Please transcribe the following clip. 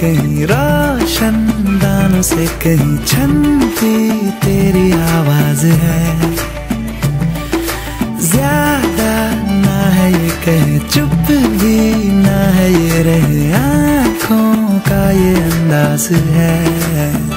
कहीं रोशन, दानों से कहीं छनती तेरी आवाज़ है। ज़्यादा ना है ये कहे, चुप भी ना है ये रहे, आँखों का ये अंदाज है।